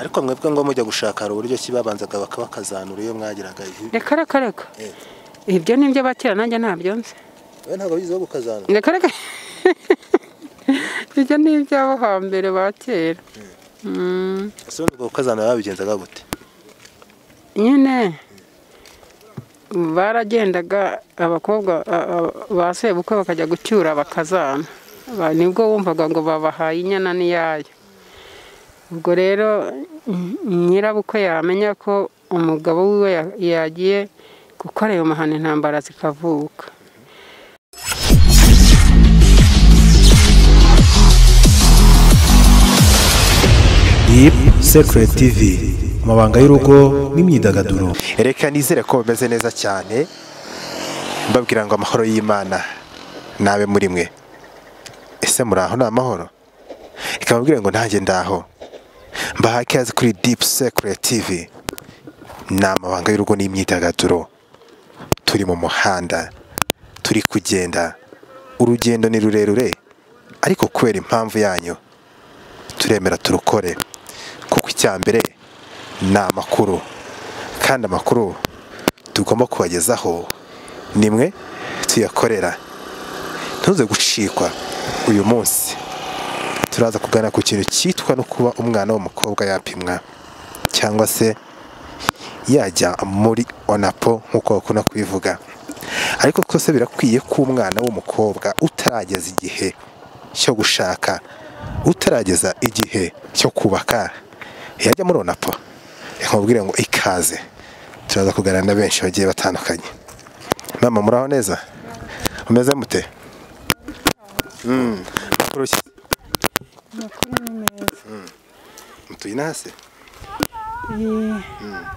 ariko mwebwe ngo mujya gushaka hari uburyo ki babanzaga bakabakazanura iyo mwagiraga ibi reka reka reka. Eh. ibyo ni ibyo bakera nanjye ntabyo nzi. Wowe ntabwo biziho gukazanura reka reka. Ibyo ni iby'abo hambere ba kera. Mm. ese ubundi ubwo gukazanura babigenzaga gute? Nyine baragendaga abakobwa ba sebukwe bakajya gucyura bakazana. Ba- ni bwo wumvaga ngo babahaye inyana n'iyayo. Ubwo rero nyirabukwe yamenya ko umugabo wiwe ya- yagiye gukora ayo mahano intambara zikavuka. Deep Secret TV amabanga y'urugo n'imyidagaduro. Reka nizere ko bameze neza cyane mbabwira ngo amahoro y'imana nabe muri mwe. Ese muri aho ni amahoro? Reka mbabwire ngo nanjye ndaho. Mbahaye ikaze kuri Deep Secret TV ni amabanga y'urugo n'imyidagaduro. Turi mu muhanda. Turi kugenda. Urugendo ni rurerure ariko kubera impamvu yanyu turemera turukore. Kuko icya mbere ni amakuru. Kandi amakuru tugomba kubagezaho nimwe tuyakorera. Ntuze gucikwa uyu munsi. Turaza kugana ku kintu cyitwa no kuba umwana w'umukobwa yapimwa cyangwa se yajya muri onapo nk'uko bakunda kubivuga. Ariko twese birakwiye ko umwana w'umukobwa utarageza igihe cyo gushaka utarageza igihe cyo kubaka yajya muri onapo. Reka ngo ikaze. Turaza kuganira na benshi bagiye batandukanye. Mama muraho neza? Umeze mute? Hasi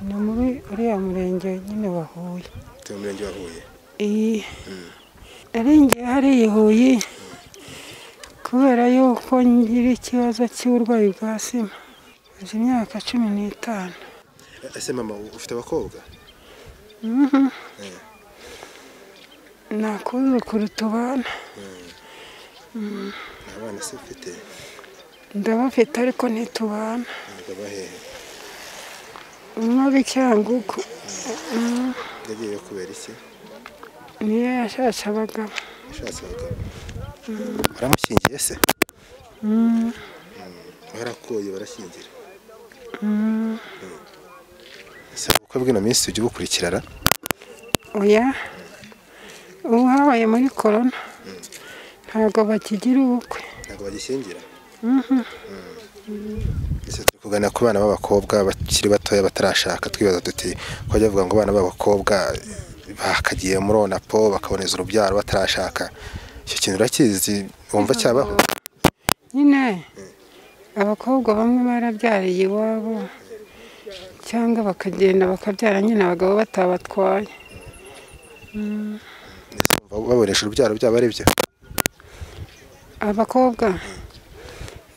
ni muri uriya murenge nyine wa Huye. Tuye mu murenge wa Huye? Iyi arengeye hariya Huye kubera yuko ngira ikibazo cy'uburwayi bwa sima. Maze imyaka cumi n'itanu. Ese mama ufite abakobwa? Nakuzukuru tubana nta bana se ufite ndabafite ariko ntitubana. Umwe w'icyangugu yagiye kubera iki? Niyo yashatse abagabo. Yashatse abagabo. Baramushyingiye se? Barakoye barashyingira. Ese ubukwe bw'ino minsi ujya ubukurikirana? Oya. Ubu habaye muri korona ntabwo bakigira ubukwe. Ntabwo bagishyingira? Turi kuganira ku bana b'abakobwa bakiri batoya batarashaka twibaza tuti ko bajya bavuga ngo abana b'abakobwa bakagiye muri onapo bakaboneza urubyaro batarashaka? Icyo kintu urakizi wumva cyabaho? Nyine abakobwa bamwe barabyariye iwabo cyangwa bakagenda bakabyara nyine abagabo batabatwaye. Wumva babonesha urubyaro byabo ari byo abakobwa?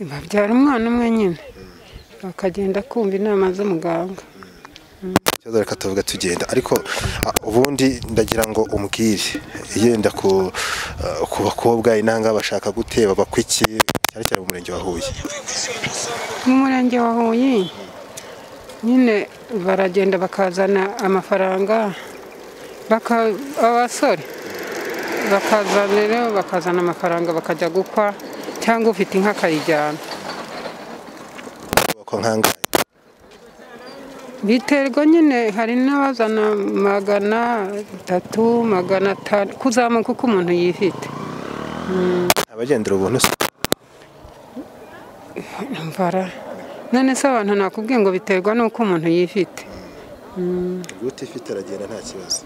Babyara umwana umwe nyine. Bakagenda kumva inama z'umuganga. Ikibazo reka tuvuge tugenda. Ariko ubundi ndagira ngo umbwire. Yenda ku bakobwa inanga bashaka gute babakwa iki? Cyane cyane mu murenge wa Huye. Mu murenge wa Huye? Nyine baragenda bakazana amafaranga abasore. Bakazana rero bakazana amafaranga bakajya gukwa. Cyangwa ufite inka akayijyana biterwa nyine hari n'abazana magana atatu magana atanu kuzamuka uko umuntu yifite. Abagendera ubuntu se mvara none se abantu nakubwiye ngo biterwa n'uko umuntu yifite? Utifite aragenda nta kibazo.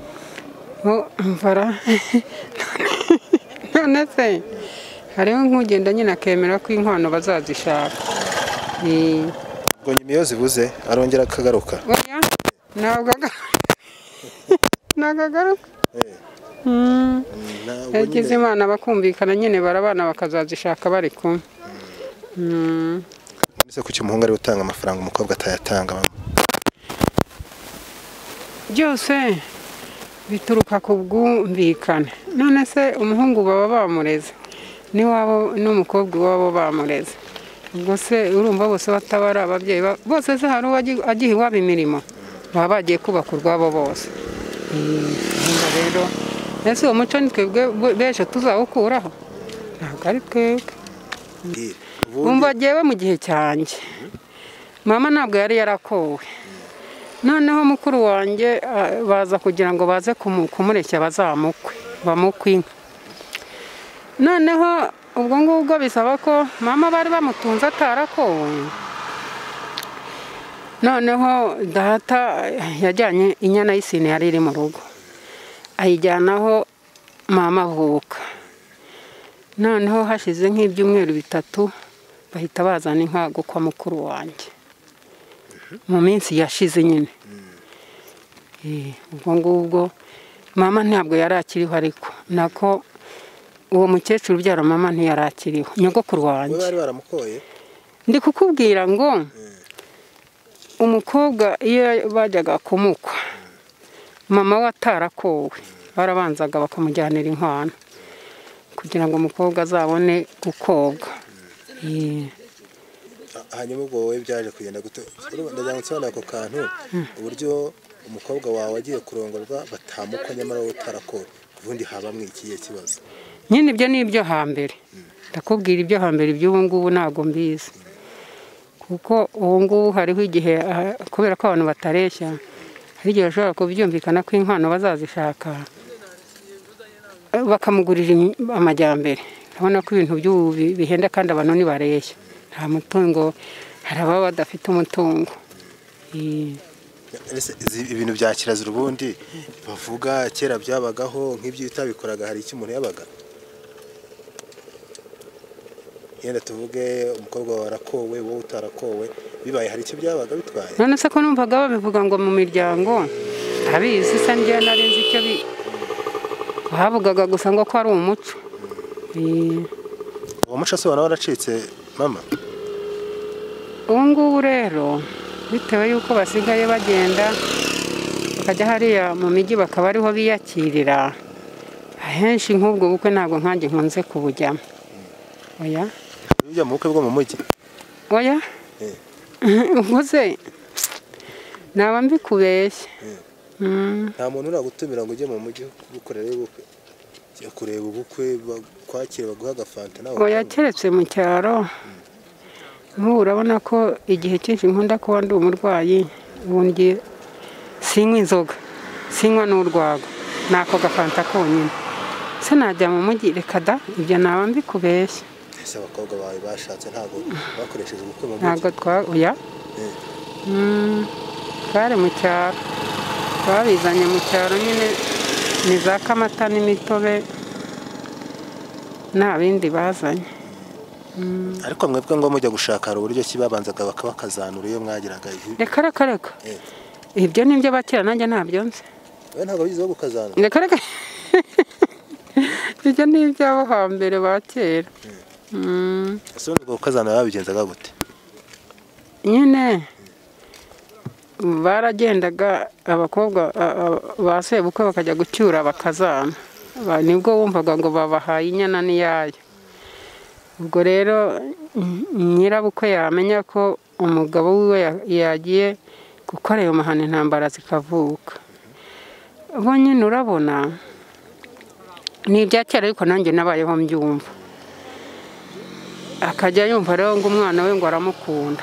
Ho, mvara none se. Hariho nk'ugenda nyine akemera ko inkwano bazazishaka. Ubwo nyuma iyo zibuze arongera akagaruka. Ntabwo aga- ntabwo agaruka. Yagize imana bakumvikana nyine barabana bakazazishaka bari kumwe. Mm, ese kuki umuhungu ari gutanga amafaranga umukobwa atayatanga byose bituruka ku bwumvikane. None se umuhungu baba bamureze? N'iwabo n'umukobwa iwabo bamureze. Ubwo se urumva bose bataba ari ababyeyi ba- bose se hari uwagiye agiye iwabo imirimo? Baba bagiye kubaka urwabo bose. Rero ese uwo muco ni twebwe be- benshi tuzawukuraho? Ntabwo ari twebwe. Mbwira, Umva ubundi jyewe mu gihe cyanjye mama ntabwo yari yarakowe. Noneho mukuru wanjye baza kugira ngo baze kumu- kumureshya bazamukwe bamukwe inka. Noneho ubwo ngubwo bisaba ko mama bari bamutunze atarakowe. Noneho data yajyanye inyana y'isine yari iri mu rugo. Ayijyanaho mama avuka. Noneho hashize nk'ibyumweru bitatu bahita bazana inka gukwa mukuru wanjye. Mu minsi yashize nyine. Eh, ubwo ngubwo mama ntabwo yari akiriho ariko nako uwo mukecuru ubyara mama ntiyari nyogokuru wanjye. ndi kukubwira ngo umukobwa iyo bajyaga kumukwa mama we atarakowe. Barabanzaga bakamujyanira inkwano kugira ngo umukobwa azabone gukobwa Ha- hanyuma ubwo wowe byaje kugenda gute? Ndagira ngo nsobanure ako kantu uburyo umukobwa wawe agiye kurongorwa batamukwa nyamara wowe utarakowe. Ubundi habamwe ikihe kibazo? Nyine ibyo ni ibyo hambere. Ndakubwira ibyo hambere iby'ubu ngubu ntabwo mbizi. Kuko ubu ngubu hariho igihe kubera ko abantu batareshya hari igihe bashobora kubyumvikana ko inkwano bazazishaka bakamugurira amajyambere. Urabona ko ibintu by'ubu bi- bihenda kandi abantu ntibareshya nta mutungo hari ababa badafite umutungo. Ibintu bya kirazira ubundi? Bavuga kera byabagaho nk'ibyo utabikoraga hari icyo umuntu yabaga? Yenda tuvuge umukobwa wawe arakowe wowe utarakowe bibaye hari icyo byabaga bitwaye? None se ko numvaga babivuga ngo mu miryango? Abizi se njyewe nari nzi icyo bi bavugaga gusa ngo ko ari umuco. Uwo muco se ubona waracitse mama? Ubu ngubu rero bitewe y'uko basigaye bagenda bakajya hariya mu mijyi bakaba ariho biyakirira ahenshi nk'ubwo bukwe ntabwo nkanjye nkunze kubujyamo oya? Ujya mu bukwe bwo mu mujyi oya ubwo se naba mbikubeshya Mm. nta muntu uragutumira ngo ujye mu mujyi kugukorera ubukwe jya kureba ubukwe bakwakira baguha agafanta nawe oya keretse mu cyaro nk'ubu urabona ko igihe cyinshi nkunda kuba ndi umurwayi ubundi sinywa inzoga sinywa n'urwagwa ni ako gafanta konyine se najya mu mujyi reka da ibyo naba mbikubeshya ese abakobwa bawe bashatse ntabwo bakoresheje mujyi ntabwo twa oya? Eh. Mm, twari mu cyaro. Babizanye mu cyaro nyine ni za kamata n'imitobe nta bindi bazanye. Ariko mwebwe ngo mujya gushaka hari uburyo ki babanzaga bakabakazanura iyo mwagiraga reka reka reka. Eh. ibyo ni byo bakira nanjye ntabyo nzi. Ntabwo bigizeho gukazanura. Reka reka. Ibyo ni iby'abo hambere ba kera. Mm, ese ubwo gukazanura babigenzaga gute? Nyine baragendaga abakobwa ba sebukwe bakajya gucyura bakazana. Ba- ni bwo wumvaga ngo babahaye inyana n'iyayo. Ubwo rero nyirabukwe yamenya ko umugabo wiwe ya- yagiye gukora ayo mahano intambara zikavuka. Bo nyine urabona ni ibya kera ariko nanjye nabayeho mbyumva. Akajya yumva rero ngo umwana we ngo aramukunda.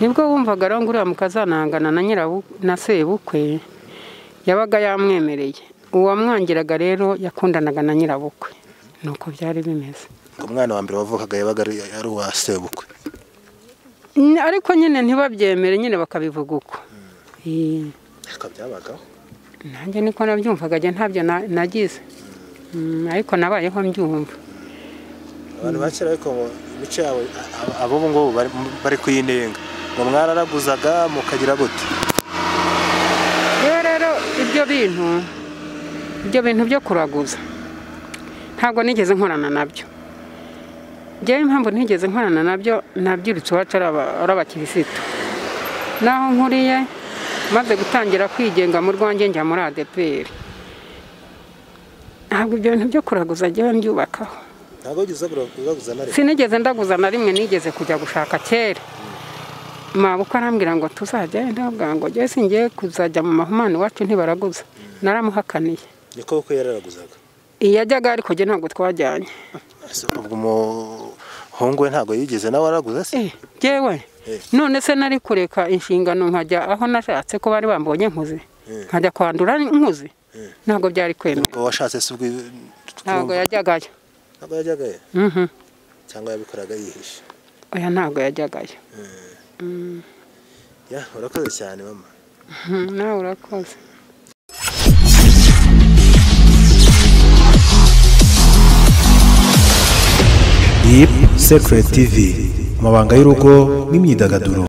Nibwo wumvaga rero ngo uriya mukazanangana na nyirabu na sebukwe yabaga yamwemereye. Uwamwangiraga rero yakundanaga na nyirabukwe. Nuko byari bimeze. Umwana wa mbere wavukaga yabaga ari uwa sebukwe. Ariko nyine ntibabyemere nyine bakabivuga uko. Ariko byabagaho. Nanjye niko nabyumvaga ntabyo na- nagize. Mm, ariko nabayeho mbyumva. Abantu ba kera ariko imico yabo a- abo ubu ngubu bari- kuyinenga ngo mwararaguzaga mukagira gute? Rero ibyo bintu ibyo bintu byo kuraguza ntabwo nigeze nkorana na byo. Njyewe impamvu ntigeze nkorana na byo nabyirutse iwacu ari abakirisitu naho nkuriye maze gutangira kwigenga mu rwanjye njya muri adeperi ntabwo ibyo bintu byo kuraguza njyewe mbyubakaho. Ntabwo wigeze uzaguza na rimwe. Sinigeze ndaguza na rimwe nigeze kujya gushaka kera. Mabuko arambwira ngo tuzajya ndavuga ngo njye singiye kuzajya mu mahumane iwacu ntibaraguza. Naramuhakaniye. Niko kuko yararaguzaga? Iyo ajyaga ariko njye ntabwo twajyanye. Ubwo umuhungu we ntabwo yigeze nawe araguza se? Eh, jyewe Eh. none se nari kureka inshingano nkajya aho nashatse ko bari bambonye nkuze? Nkajya kwandura nkuze? Ntabwo byari ubwo ntabwo yajyagayo. Ntabwo yajyagayo Mhm. cyangwa yabikoraga yihishe. Oya ntabwo yajyagayo ya urakoze cyane mama. Mhm, nawe urakoze. Deep Secret TV amabanga y'urugo n'imyidagaduro.